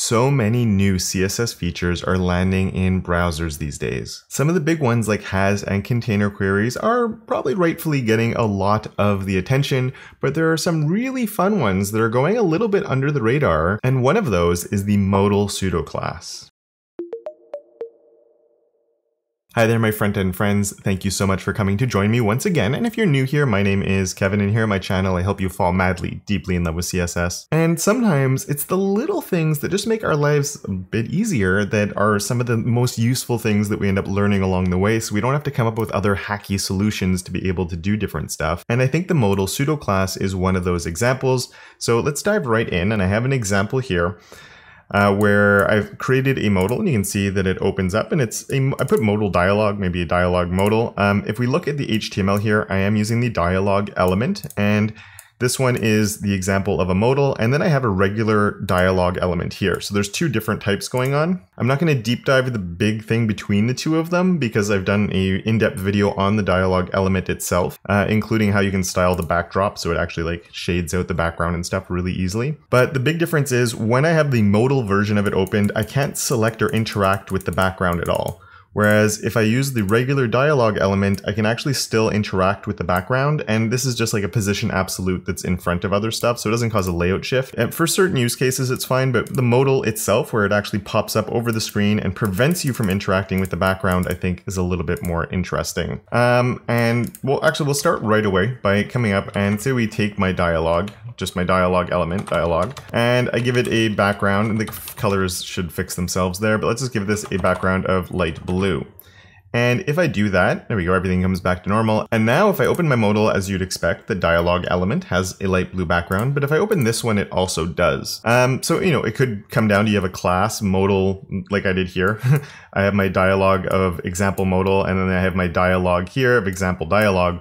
So many new CSS features are landing in browsers these days. Some of the big ones like has and container queries are probably rightfully getting a lot of the attention, but there are some really fun ones that are going a little bit under the radar, and one of those is the modal pseudo class. Hi there, my front-end friends. Thank you so much for coming to join me once again. And if you're new here, my name is Kevin, and here on my channel, I help you fall madly, deeply in love with CSS. And sometimes it's the little things that just make our lives a bit easier that are some of the most useful things that we end up learning along the way, so we don't have to come up with other hacky solutions to be able to do different stuff. And I think the modal pseudo class is one of those examples. So let's dive right in, and I have an example here uh, where I've created a modal and you can see that it opens up and it's a, I put modal dialog, maybe a dialog modal. Um, if we look at the HTML here, I am using the dialog element and this one is the example of a modal, and then I have a regular dialog element here. So there's two different types going on. I'm not going to deep dive the big thing between the two of them because I've done a in-depth video on the dialog element itself, uh, including how you can style the backdrop so it actually like shades out the background and stuff really easily. But the big difference is when I have the modal version of it opened, I can't select or interact with the background at all. Whereas if I use the regular dialog element, I can actually still interact with the background. And this is just like a position absolute that's in front of other stuff. So it doesn't cause a layout shift. And for certain use cases, it's fine. But the modal itself, where it actually pops up over the screen and prevents you from interacting with the background, I think is a little bit more interesting. Um, and well, actually, we'll start right away by coming up and say we take my dialog, just my dialog element, dialog, and I give it a background. And the colors should fix themselves there. But let's just give this a background of light blue. And if I do that, there we go, everything comes back to normal. And now if I open my modal, as you'd expect, the dialog element has a light blue background, but if I open this one, it also does. Um, so, you know, it could come down to you have a class modal, like I did here. I have my dialog of example modal, and then I have my dialog here of example dialog.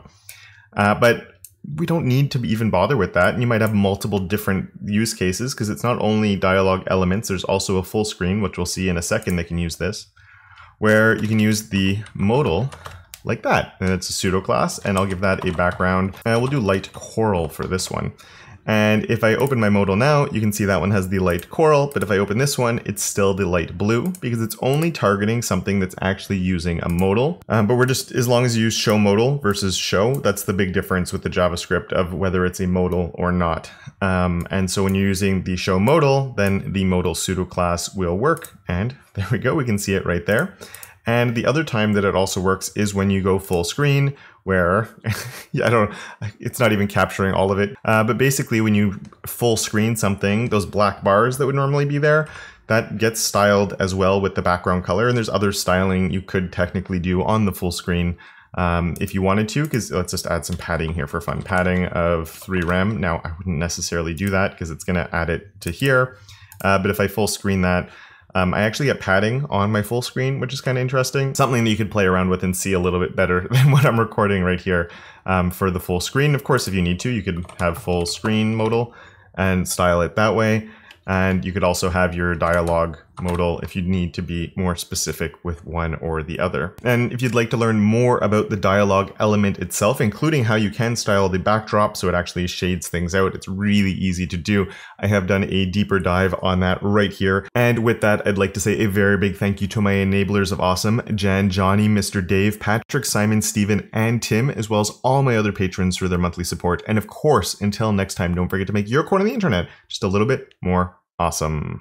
Uh, but we don't need to even bother with that. And you might have multiple different use cases because it's not only dialog elements, there's also a full screen, which we'll see in a second that can use this where you can use the modal like that. And it's a pseudo class, and I'll give that a background. And we'll do light coral for this one. And if I open my modal now, you can see that one has the light coral, but if I open this one, it's still the light blue because it's only targeting something that's actually using a modal. Um, but we're just, as long as you use show modal versus show, that's the big difference with the JavaScript of whether it's a modal or not. Um, and so when you're using the show modal, then the modal pseudo class will work. And there we go, we can see it right there. And the other time that it also works is when you go full screen, where I don't, it's not even capturing all of it. Uh, but basically, when you full screen something, those black bars that would normally be there, that gets styled as well with the background color. And there's other styling you could technically do on the full screen um, if you wanted to, because let's just add some padding here for fun. Padding of 3 rem. Now, I wouldn't necessarily do that because it's going to add it to here. Uh, but if I full screen that, um, I actually get padding on my full screen, which is kind of interesting. Something that you could play around with and see a little bit better than what I'm recording right here um, for the full screen. Of course, if you need to, you could have full screen modal and style it that way. And you could also have your dialogue modal if you need to be more specific with one or the other. And if you'd like to learn more about the dialogue element itself, including how you can style the backdrop so it actually shades things out, it's really easy to do. I have done a deeper dive on that right here. And with that, I'd like to say a very big thank you to my enablers of awesome, Jan, Johnny, Mr. Dave, Patrick, Simon, Stephen, and Tim, as well as all my other patrons for their monthly support. And of course, until next time, don't forget to make your corner of the internet just a little bit more awesome.